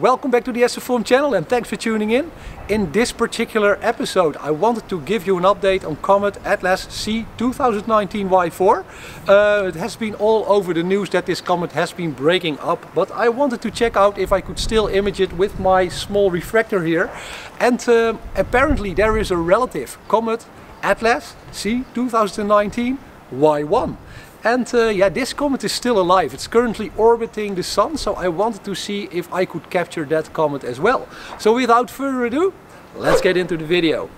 Welcome back to the AstroForum channel and thanks for tuning in. In this particular episode I wanted to give you an update on Comet Atlas C 2019 Y4. Uh, it has been all over the news that this comet has been breaking up but I wanted to check out if I could still image it with my small refractor here. And uh, apparently there is a relative, Comet Atlas C 2019 Y1. And uh, yeah, this comet is still alive. It's currently orbiting the sun, so I wanted to see if I could capture that comet as well. So without further ado, let's get into the video.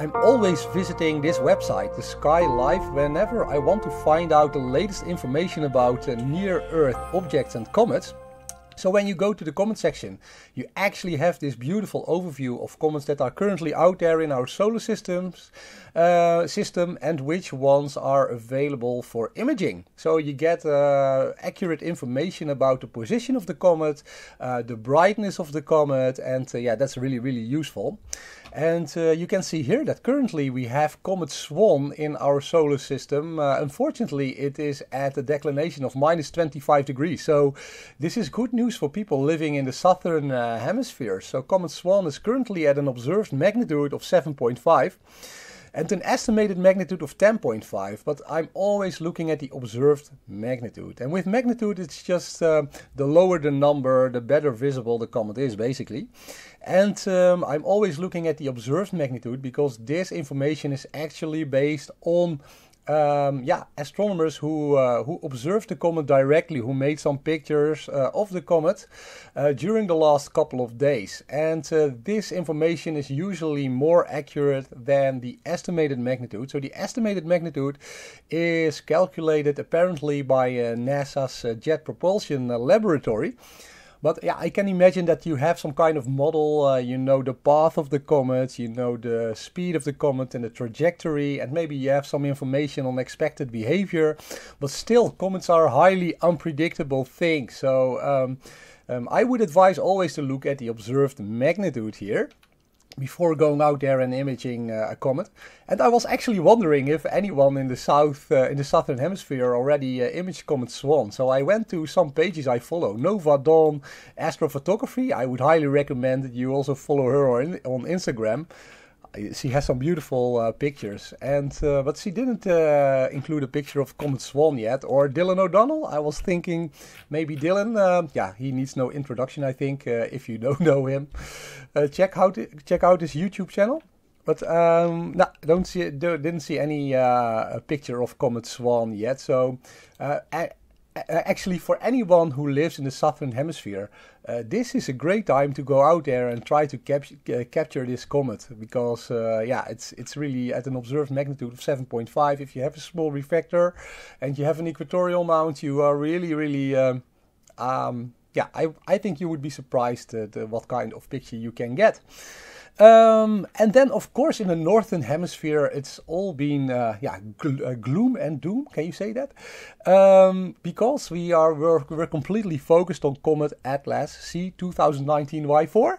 I'm always visiting this website, the Sky Live, whenever I want to find out the latest information about uh, near-Earth objects and comets. So when you go to the comment section, you actually have this beautiful overview of comets that are currently out there in our solar systems uh, system and which ones are available for imaging. So you get uh, accurate information about the position of the comet, uh, the brightness of the comet, and uh, yeah, that's really really useful. And uh, you can see here that currently we have Comet Swan in our solar system. Uh, unfortunately, it is at a declination of minus 25 degrees. So this is good news for people living in the southern uh, hemisphere. So Comet Swan is currently at an observed magnitude of 7.5 and an estimated magnitude of 10.5 but I'm always looking at the observed magnitude. And with magnitude it's just uh, the lower the number the better visible the comet is basically. And um, I'm always looking at the observed magnitude because this information is actually based on um, yeah, astronomers who uh, who observed the comet directly, who made some pictures uh, of the comet uh, during the last couple of days. And uh, this information is usually more accurate than the estimated magnitude. So the estimated magnitude is calculated apparently by uh, NASA's uh, Jet Propulsion Laboratory. But yeah, I can imagine that you have some kind of model, uh, you know the path of the comet, you know the speed of the comet and the trajectory, and maybe you have some information on expected behavior. But still, comets are highly unpredictable things. So um, um, I would advise always to look at the observed magnitude here before going out there and imaging uh, a comet. And I was actually wondering if anyone in the south, uh, in the southern hemisphere, already uh, imaged Comet Swan. So I went to some pages I follow, Nova Dawn Astrophotography. I would highly recommend that you also follow her on, on Instagram she has some beautiful uh, pictures, and uh, but she didn't uh, include a picture of Comet Swan yet, or Dylan O'Donnell. I was thinking maybe Dylan. Uh, yeah, he needs no introduction, I think, uh, if you don't know him. Uh, check out check out his YouTube channel. But um, no, don't see didn't see any picture of Comet Swan yet. So actually, for anyone who lives in the southern hemisphere, uh, this is a great time to go out there and try to cap uh, capture this comet because, uh, yeah, it's it's really at an observed magnitude of 7.5. If you have a small refractor and you have an equatorial mount, you are really, really, um, um, yeah, I I think you would be surprised at what kind of picture you can get. Um, and then, of course, in the northern hemisphere, it's all been uh, yeah gl uh, gloom and doom. Can you say that? Um, because we are we're, we're, completely focused on Comet Atlas C 2019 Y4.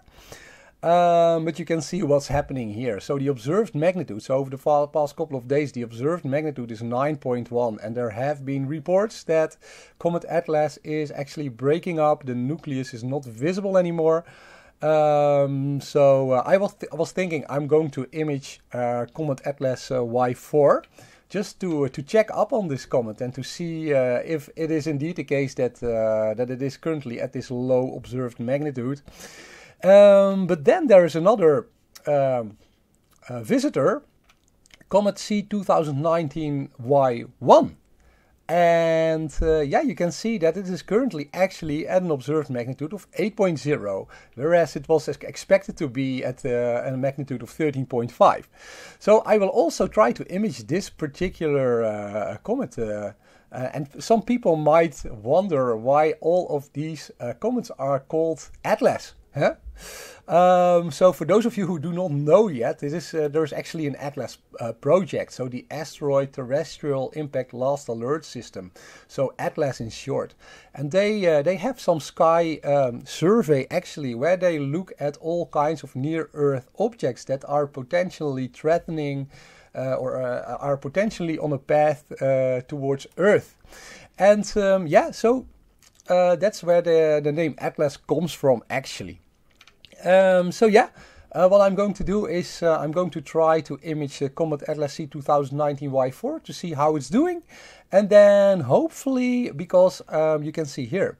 Um, but you can see what's happening here. So the observed magnitude, so over the past couple of days, the observed magnitude is 9.1, and there have been reports that Comet Atlas is actually breaking up. The nucleus is not visible anymore. Um, so uh, I was I was thinking I'm going to image uh, Comet Atlas uh, Y4 just to to check up on this comet and to see uh, if it is indeed the case that uh, that it is currently at this low observed magnitude. Um, but then there is another um, uh, visitor, Comet C 2019 Y1. And uh, yeah, you can see that it is currently actually at an observed magnitude of 8.0, whereas it was expected to be at uh, a magnitude of 13.5. So I will also try to image this particular uh, comet. Uh, uh, and some people might wonder why all of these uh, comets are called Atlas. Um, so for those of you who do not know yet, this is uh, there's actually an ATLAS uh, project. So the Asteroid Terrestrial Impact Last Alert System. So ATLAS in short, and they uh, they have some sky um, survey actually where they look at all kinds of near Earth objects that are potentially threatening. Uh, or uh, are potentially on a path uh, towards Earth, and um, yeah, so that's where the the name Atlas comes from actually. Um, so yeah, uh, what I'm going to do is uh, I'm going to try to image uh, Comet Atlas C 2019 Y4 to see how it's doing. And then hopefully, because um, you can see here,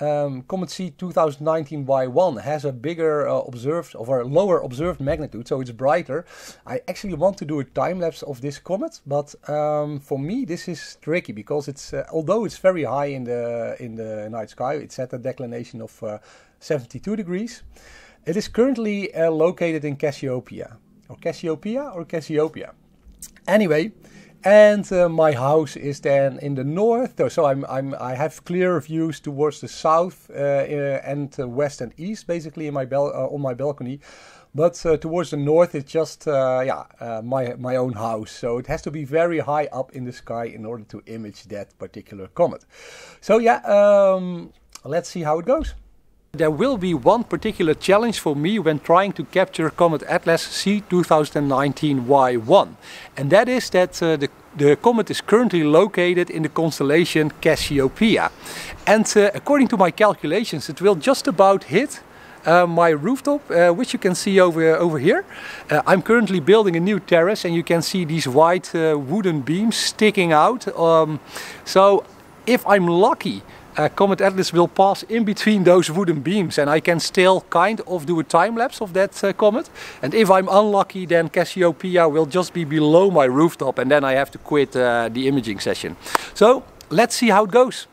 um, Comet C 2019 Y1 has a bigger uh, observed or lower observed magnitude, so it's brighter. I actually want to do a time lapse of this comet, but um, for me this is tricky because it's uh, although it's very high in the in the night sky, it's at a declination of uh, 72 degrees. It is currently uh, located in Cassiopeia, or Cassiopeia, or Cassiopeia. Anyway, and uh, my house is then in the north, so I'm, I'm I have clear views towards the south uh, uh and uh, west and east, basically in my bel- uh, on my balcony. But towards the north, it's just yeah my my own house, so it has to be very high up in the sky in order to image that particular comet. So yeah, um, let's see how it goes. There will be one particular challenge for me when trying to capture Comet Atlas C 2019 Y1 and that is that uh, the, the comet is currently located in the constellation Cassiopeia and uh, according to my calculations it will just about hit uh, my rooftop, uh, which you can see over, over here. Uh, I'm currently building a new terrace and you can see these white uh, wooden beams sticking out. Um, so if I'm lucky, uh, Comet Atlas will pass in between those wooden beams and I can still kind of do a time lapse of that uh, comet. And if I'm unlucky then Cassiopeia will just be below my rooftop and then I have to quit uh, the imaging session. So let's see how it goes.